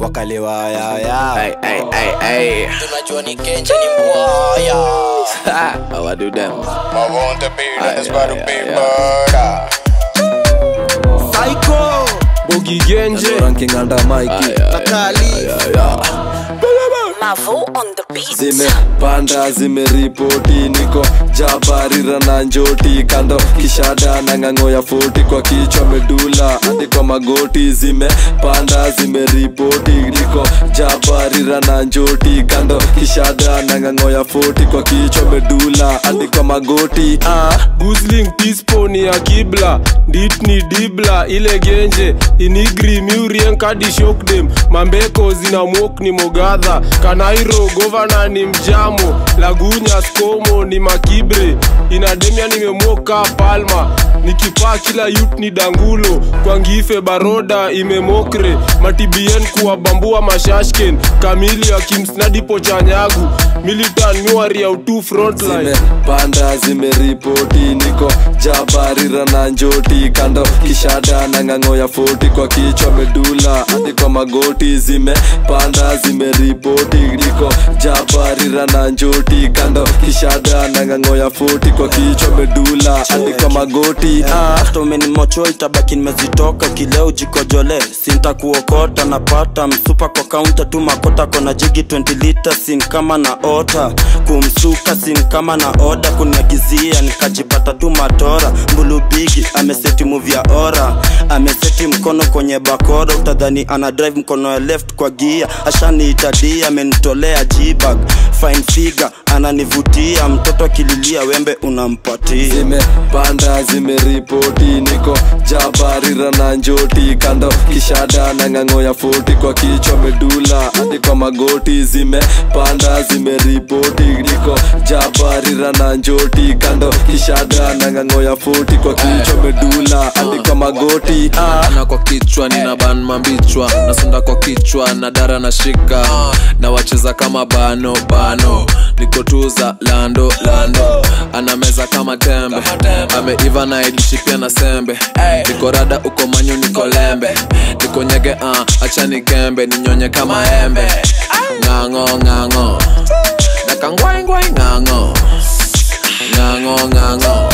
wakalewayaya yaya tunajua ni kenje ni mbwaya How I do them? I want the beat and it's about to be murder Psycho. Bogi genje ranking under Mikey. Nakali. ay, ay. Mavo on the beat. zimepanda zimeripoti niko jabarira na njoti kando kishada na ng'ang'o ya foti kwa kichwa medula hadi kwa magoti zimepanda zimeripoti niko jabarira na njoti kando kishada na ng'ang'o ya foti kwa kichwa medula hadi kwa magoti ah. gusling tisponi ya kibla dit ni dibla ile genje inigri miurien kadi mambeko zina ni mogadha kanairo govana ni mjamo lagunya skomo ni makibre inademia nimemwoka palma. Nikipaa kila yut ni dangulo kwa ngife baroda imemokre. Matibien kuwabambua mashashken kamili akimsnadipo chanyagu militan nyuari ya utu frontline. Zimepanda zimeripoti niko jabarira na njoti kando kishada na ng'ang'o ya foti kwa kichwa medula. Hadi kwa magoti zimepanda zimeripoti niko jabarira na njoti kando kishada na ng'ang'o ya foti kwa kichwa medula. Hadi kwa magoti ah. hata umenimocho itabaki nimezitoka. Kileo jikojole sinta kuokota napata msupa kwa kaunta tu makota kona jigi 20 lita sin kama na ota kumsuka sin kama na oda kuniagizia nikajipata tu matora. Mbulubigi ameseti move ya ora. Ameseti mkono kwenye bakora. Utadhani ana drive mkono ya left kwa gia ashaniitadia amenitolea jibag fine figure ananivutia mtoto akililia wembe unampatia. Zimepanda zimeripoti niko jabarira na njoti kando. Kishada na ng'ang'o ya foti kwa kichwa medula hadi kwa magoti. Zimepanda zimeripoti niko jabarira na njoti kando. Kishada na ng'ang'o ya foti kwa kichwa medula hadi kwa magoti. Ah. na kwa kichwa nina ban mambichwa nasunda kwa kichwa na dara na shika. Na wacheza kama bano bano nikotuza lando lando. Anameza kama tembe. Ameiva na idishi pia na sembe. Niko rada uko manyu niko lembe. Niko nyege uh, acha nikembe ninyonye kama embe. Ng'ang'o ng'ang'o. Nakangwaingwai ng'ang'o. Ng'ang'o ng'ang'o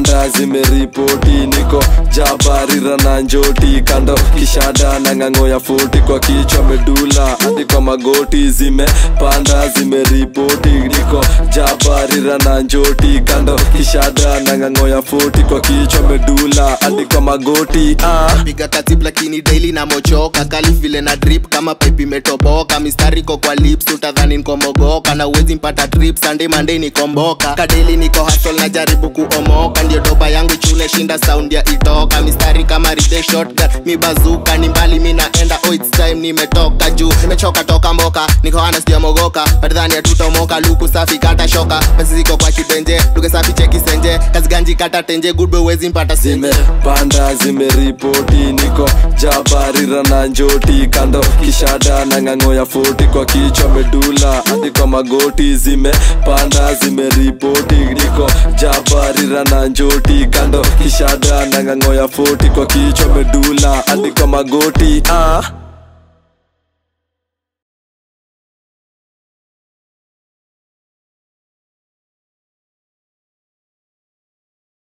zimepanda zimeripoti niko jabarira na njoti. Kando kishada na ng'ang'o ya foti kwa kichwa medula hadi kwa magoti zimepanda zimeripoti. Niko jabarira na njoti kando kishada ngoya ng'ang'o ya foti kwa kichwa medula hadi kwa magoti ah. piga katip lakini daily na mochoka kali vile na drip kama pepi metoboka mistari ko kwa lips utadhani nkomogoka na uwezi mpata trip sunday monday nikomboka. Kadeli niko hustle na jaribu kuomoka. Ndio doba yangu chule shinda sound ya itoka. Mistari kama ride shotgun mi bazuka ni mbali mi oh it's time nimetoka juu nimechoka toka mboka. Niko hana sijamogoka ya tutomoka luku safi kata shoka. Pesi ziko kwa kibenje luke safi cheki senje. Kazi ganji kata tenje good boy uwezi mpata zimepanda zimeripoti niko jabarira na njoti kando kishada na ng'ang'o ya foti kwa kichwa medula hadi kwa magoti. Zimepanda zimeripoti niko jabarira na njoti kando kishada na ng'ang'o ya foti kwa kichwa medula hadi kwa magoti. Ah.